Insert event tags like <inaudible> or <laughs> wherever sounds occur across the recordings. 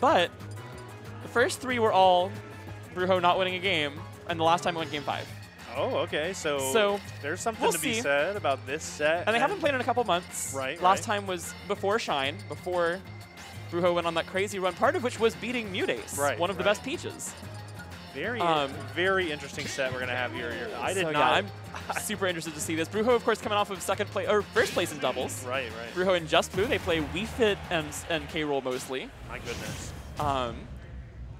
But the first three were all Bruho not winning a game, and the last time it went game five. Oh, okay. So, So, there's something we'll to be see. said about this set. And they haven't played in a couple months. Right, Last right. time was before Shine, before Bruho went on that crazy run, part of which was beating Mutace, Right, one of the best Peaches. Very, um, very interesting set we're gonna have here. I did so, not. Yeah, <laughs> super interested to see this. Bruho, of course, coming off of second place or first place in doubles. <laughs> right, right. Bruho and Just Blue, they play Wii Fit and and K Rool mostly. My goodness. Um,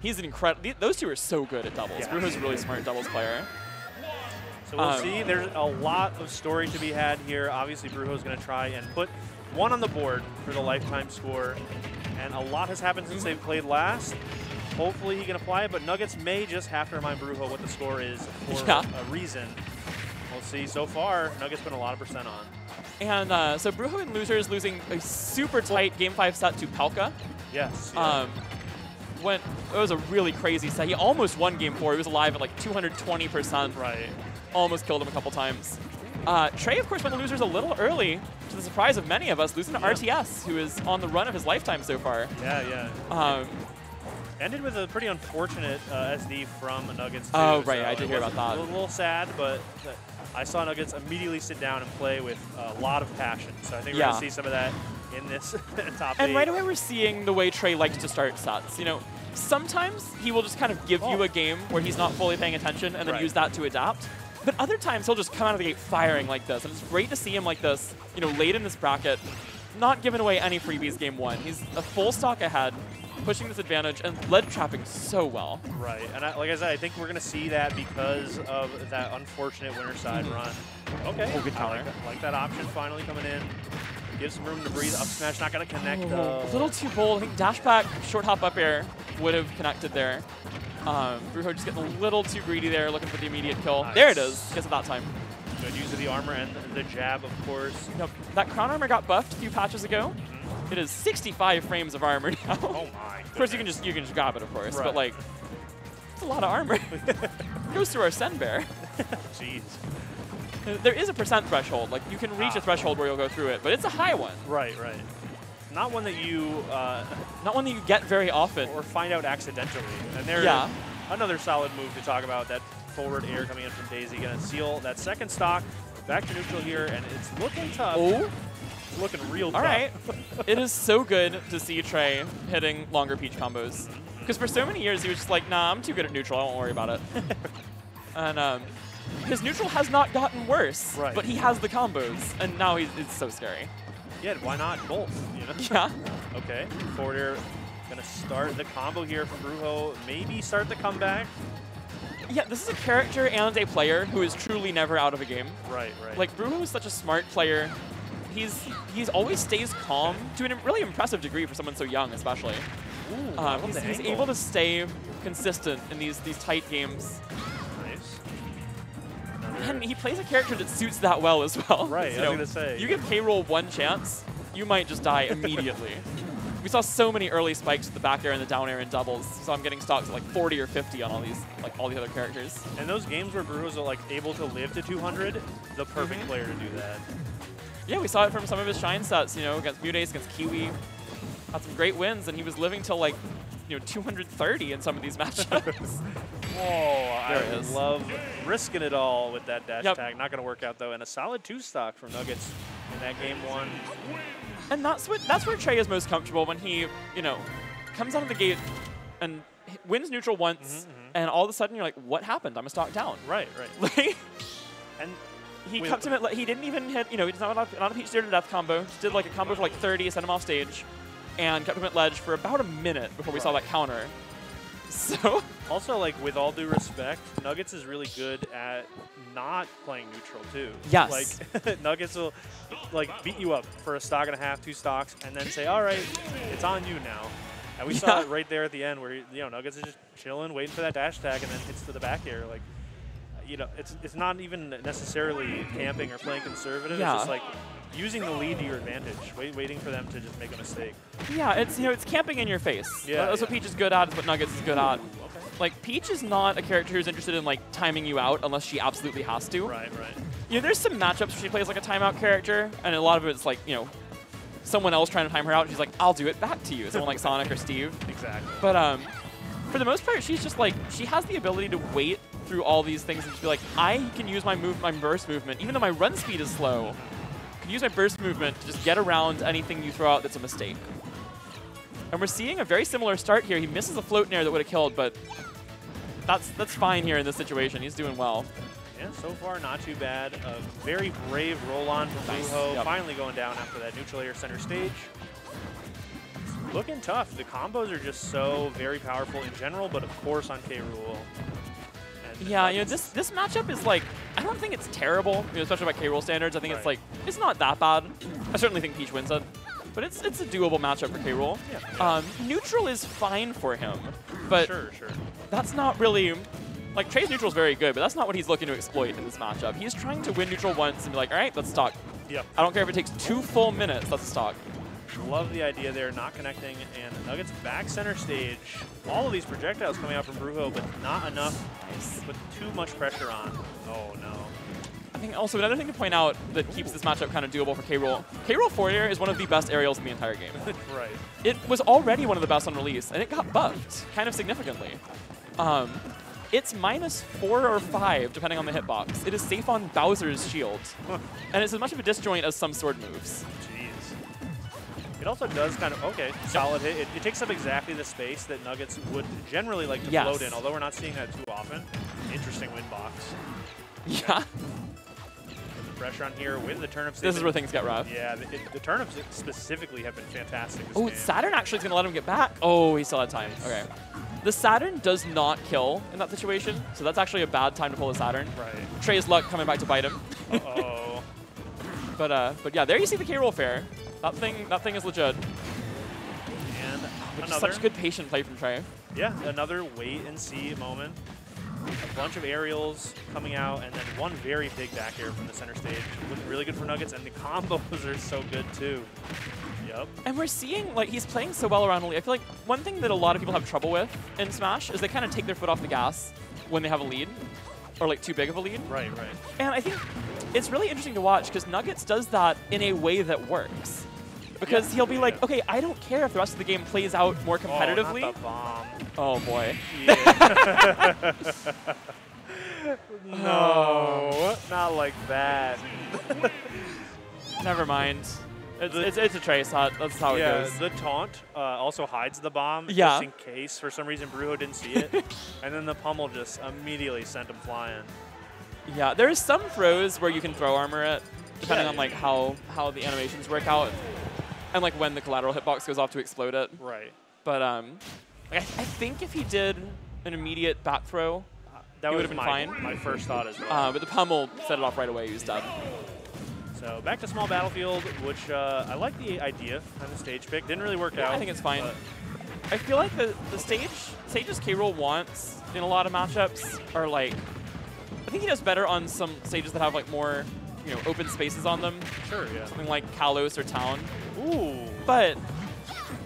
he's an incredible. Those two are so good at doubles. Yeah. Bruho's a really smart doubles player. So we'll Um, see. There's a lot of story to be had here. Obviously, Bruho's going to try and put one on the board for the lifetime score. And a lot has happened since they've played last. Hopefully he can apply it, but Nuggetz may just have to remind Bruho what the score is for <laughs> Yeah. a reason. See. So far, Nuggetz put a lot of percent on. And uh, so Bruho and Losers losing a super tight game five set to Palka. Yes. yeah. Um, went, it was a really crazy set. He almost won game four. He was alive at like 220%. right. Almost killed him a couple times. Uh, Trey, of course, went to Losers a little early, to the surprise of many of us, losing to Yeah. RTS, who is on the run of his lifetime so far. Yeah, yeah. Um, Ended with a pretty unfortunate uh, SD from Nuggetz. Too, Oh, right, so I did hear about that. A little, sad, but I saw Nuggetz immediately sit down and play with a lot of passion. So I think we're going to see some of that in this <laughs> top And eight. right away, we're seeing the way Trey likes to start sets. You know, sometimes he will just kind of give Oh. you a game where he's not fully paying attention and then Right. use that to adapt. But other times, he'll just come out of the gate firing like this. And it's great to see him like this, you know, late in this bracket, not giving away any freebies game one. He's a full stock ahead, pushing this advantage, and lead trapping so well. Right, and I, like I said, I think we're going to see that because of that unfortunate winner side run. Okay, Oh, good I like that, like that option finally coming in. Gives some room to breathe. Up smash not going to connect Oh, though. a little too bold. I think dash back, short hop up air would have connected there. Um, Bruho just getting a little too greedy there, looking for the immediate kill. There it is, Gets it that time. Good use of the armor and the jab, of course. Yep. That crown armor got buffed a few patches ago. It is 65 frames of armor now. Mm-hmm. Oh my. of course, you can just you can just grab it, of course, Right. but like, it's a lot of armor. <laughs> Goes through our Sen Bear. Jeez. There is a percent threshold. Like you can reach Ah. a threshold where you'll go through it, but it's a high one. Right, right. Not one that you uh, Not one that you get very often. or find out accidentally. And there's Yeah. Another solid move to talk about. That forward air coming in from Daisy, gonna seal that second stock. Back to neutral here, and it's looking tough. Oh, It's looking real tough. all right. <laughs> it is so good to see Trey hitting longer peach combos. Because for so many years he was just like, nah, I'm too good at neutral. I won't worry about it. <laughs> and um, his neutral has not gotten worse, Right. but he has the combos, and now he's it's so scary. Yeah, why not both? You know? Yeah. <laughs> Okay, forward air gonna start the combo here from Bruho. Maybe start the comeback. Yeah, this is a character and a player who is truly never out of a game. Right, right. Like Bruho is such a smart player. He's he's always stays calm to a really impressive degree for someone so young, especially. Ooh, Um, he's, he's able to stay consistent in these these tight games, Nice. Another- and he plays a character that suits that well as well. Right, <laughs> You I was know, gonna say. You give K-Rool one chance, you might just die immediately. <laughs> we saw so many early spikes with the back air and the down air in doubles, so I'm getting stocks at like 40 or 50 on all these like all the other characters. And those games where Bruho's like able to live to 200, the perfect Mhm. player to do that. Yeah, we saw it from some of his shine sets, you know, against Mutace, against Kiwi. Had some great wins, and he was living till like, you know, 230 in some of these <laughs> matchups. Whoa, <laughs> I There is. love risking it all with that dash Yep. tag. Not going to work out though. And a solid two stock from Nuggetz in that game one. And that's what that's where Trey is most comfortable when he, you know, comes out of the gate and wins neutral once, Mhm, mhm. and all of a sudden you're like, what happened? I'm a stock down. Right, right. <laughs> Like, And he Wait, kept him at, he didn't even hit, you know, he he's not, not, not a peach zero to death combo. Just did like a combo for like 30, sent him off stage, and kept him at ledge for about a minute before we saw that counter. <laughs> So, also, like with all due respect, Nuggetz is really good at not playing neutral too. Yes. Like <laughs> Nuggetz will like beat you up for a stock and a half, two stocks, and then say, "All right, it's on you now." And we saw it right there at the end where you know Nuggetz is just chilling, waiting for that dash tag, and then hits to the back air. Like, you know, it's it's not even necessarily camping or playing conservative. Yeah. It's just like using the lead to your advantage, wait, waiting for them to just make a mistake. yeah, it's, you know, it's camping in your face. Yeah, That's what. Peach is good at, it's what Nuggetz is good at. Okay. Like, Peach is not a character who's interested in, like, timing you out unless she absolutely has to. Right, right. You know, there's some matchups where she plays like a timeout character, and a lot of it's like, you know, someone else trying to time her out, and she's like, I'll do it back to you. Someone like <laughs> Sonic or Steve. Exactly. But um, for the most part, she's just like she has the ability to wait through all these things and just be like, I can use my move, my burst movement, even though my run speed is slow. Use my burst movement to just get around anything you throw out that's a mistake. And we're seeing a very similar start here. He misses a float nair that would have killed, but that's that's fine here in this situation. He's doing well. Yeah, so far not too bad. A very brave roll on from Nice. Bruho, Yep. finally going down after that neutral air center stage. Looking tough. The combos are just so very powerful in general, but of course on K. Rool. Yeah, you know, this this matchup is like, I don't think it's terrible, you know, especially by K-Rool standards. I think it's like, it's not that bad. I certainly think Peach wins it, but it's it's a doable matchup for K-Rool. Yeah. Um, neutral is fine for him, but Sure, sure. that's not really, like Trey's neutral is very good, but that's not what he's looking to exploit in this matchup. He's trying to win neutral once and be like, all right, let's stock. Yep. I don't care if it takes two full minutes, let's stock. Love the idea there, not connecting, and Nuggetz back center stage. All of these projectiles coming out from Bruho, but not enough to put too much pressure on. Oh no. I think also another thing to point out that keeps this matchup kind of doable for K-Rool. K-Rool forward air is one of the best aerials in the entire game. <laughs> right. it was already one of the best on release, and it got buffed kind of significantly. Um, it's minus four or five, depending on the hitbox. It is safe on Bowser's shield, and it's as much of a disjoint as some sword moves. It also does kind of, okay, solid hit. It, it takes up exactly the space that Nuggetz would generally like to Yes. float in, although we're not seeing that too often. Interesting win box. Yeah, The pressure on here with the turnips. this is where things get rough. Yeah, the, it, the turnips specifically have been fantastic Oh. Saturn actually is going to let him get back. Oh, he still had time. Okay. The Saturn does not kill in that situation, so that's actually a bad time to pull the Saturn. Right. Trey's luck coming back to bite him. Uh-oh. <laughs> But uh, but yeah, there you see the K-Rool fair. That thing, that thing is legit. and Which is such good patient play from Trey. yeah, another wait and see moment. A bunch of aerials coming out, and then one very big back air from the center stage. Looking really good for Nuggetz, and the combos are so good too. Yep. And we're seeing, like, he's playing so well around the lead. I feel like one thing that a lot of people have trouble with in Smash is they kind of take their foot off the gas when they have a lead, or, like, too big of a lead. Right, right. And I think it's really interesting to watch because Nuggetz does that in a way that works. Because Yeah. he'll be like, Yeah. okay, I don't care if the rest of the game plays out more competitively. Oh, the bomb. Oh, boy. <laughs> No, <laughs> not like that. <laughs> Never mind. It's, it's, it's a trace hut. That's how it goes. the taunt uh, also hides the bomb Yeah. just in case for some reason Bruho didn't see it, and then the pummel just immediately sent him flying. Yeah, there's some throws where you can throw armor at, depending Yeah. on like how how the animations work out, and like when the collateral hitbox goes off to explode it. Right. But um, like, I, I think if he did an immediate back throw, That He would would've been my, fine. my first thought as well. uh, but the pummel set it off right away. He was dead. so back to small battlefield, which uh, I like the idea on the stage pick. Didn't really work Yeah, out. I think it's fine. I feel like the the stage stages K Rool wants in a lot of matchups are like, I think he does better on some stages that have like more, you know, open spaces on them, Sure, yeah. something like Kalos or Town. Ooh. But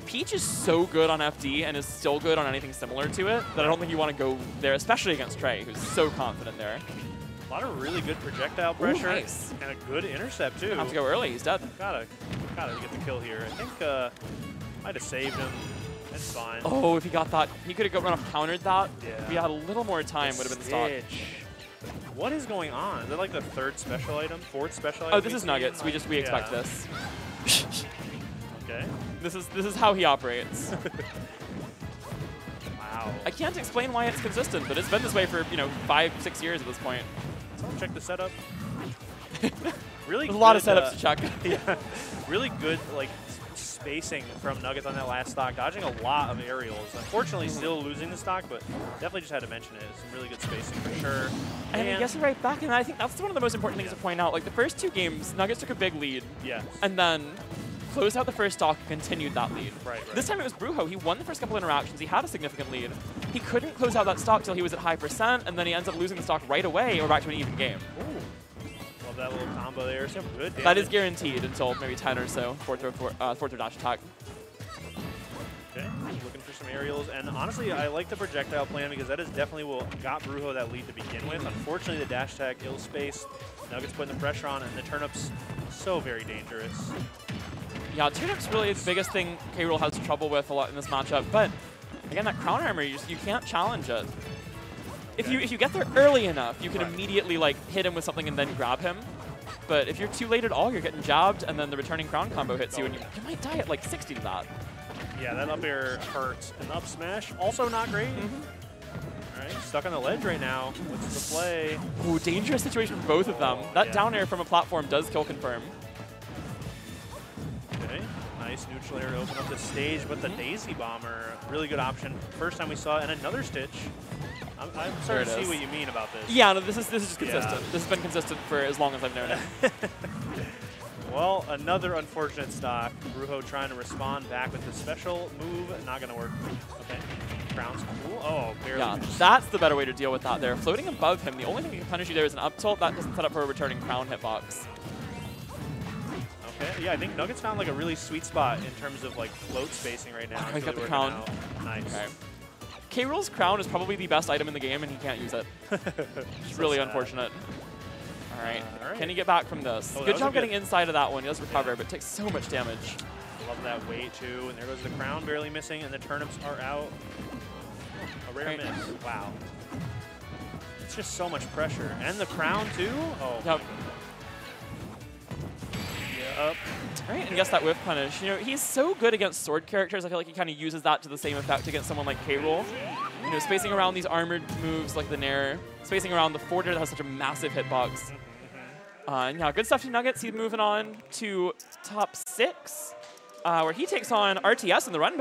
Peach is so good on FD and is still good on anything similar to it that I don't think you want to go there, especially against Trey, who's so confident there. A lot of really good projectile pressure nice. and a good intercept too. Have to go early. He's dead. Gotta, gotta get the kill here. I think uh, might have saved him. It's fine. Oh, if he got that, he could have run off countered that. Yeah. If he had a little more time, would have been the stock. What is going on? Is that like the third special item, fourth special item? Oh, this is? Nuggetz. We just we expect this. <laughs> Okay. This is this is how he operates. <laughs> Wow. I can't explain why it's consistent, but it's been this way for you know five, six years at this point. Check the setup. <laughs> really a lot of setups uh, to check. yeah, really good like spacing from Nuggetz on that last stock, dodging a lot of aerials. Unfortunately, still losing the stock, but definitely just had to mention it. Some really good spacing for sure. And he gets it right back, and I think that's one of the most important things to point out. Like the first two games, Nuggetz took a big lead, yes. and then closed out the first stock, continued that lead. Right, right. This time it was Bruho. He won the first couple interactions. He had a significant lead. He couldn't close out that stock till he was at high percent, and then he ends up losing the stock right away, or back to an even game. Ooh. That little combo there. Some good damage. That is guaranteed until maybe 10 or so, fourth or four, uh, fourth or dash attack. Okay, looking for some aerials, and honestly, I like the projectile plan because that is definitely what got Bruho that lead to begin with. Unfortunately, the dash tag ill space. Nuggetz putting the pressure on, and the turnips so very dangerous. Yeah, Turnip's really the biggest thing K. Rool has trouble with a lot in this matchup. But again, that crown armor, you, just, you can't challenge it. If you if you get there early enough, you can Right. immediately like hit him with something and then grab him. But if you're too late at all, you're getting jabbed, and then the returning crown combo hits you, and you, you might die at like 60 to that. Yeah, that up air hurts. And up smash, also not great. All right, stuck on the ledge right now. What's the play? Ooh, dangerous situation for both of them. That Yeah. down air from a platform does kill confirm. Okay, nice neutral air to open up the stage, but Mm-hmm. the Daisy Bomber, really good option. First time we saw it, and another Stitch. I'm, I'm starting to see is. what you mean about this. Yeah, no, this is this is just Yeah. consistent. This has been consistent for as long as I've known it. <laughs> Well, another unfortunate stock. Bruho trying to respond back with the special move, not going to work. Okay, Crown's cool. Oh, barely. Yeah, that's the better way to deal with that there. Floating above him, the only thing that can punish you there is an up tilt. That doesn't set up for a returning crown hitbox. Okay, yeah, I think Nuggetz found like a really sweet spot in terms of like float spacing right now. <laughs> Oh, he's got the crown. out. Nice. Okay. K. Rool's crown is probably the best item in the game, and he can't use it. <laughs> It's really sad. unfortunate. All right. All right. Can he get back from this? Oh, good job good- getting inside of that one. He does recover, Yeah. but takes so much damage. Love that weight too. And there goes the crown barely missing, and the turnips are out. A rare Right. miss. Wow. It's just so much pressure. And the crown too? Oh. Yep. Right, and yes, that whiff punish. You know, he's so good against sword characters. I feel like he kind of uses that to the same effect against someone like K. Rool. You know, spacing around these armored moves like the Nair, spacing around the forward that has such a massive hitbox. Uh, yeah, good stuff to Nuggetz. He's moving on to top six, uh, where he takes on RTS in the run